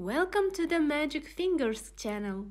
Welcome to the Magic Fingers channel.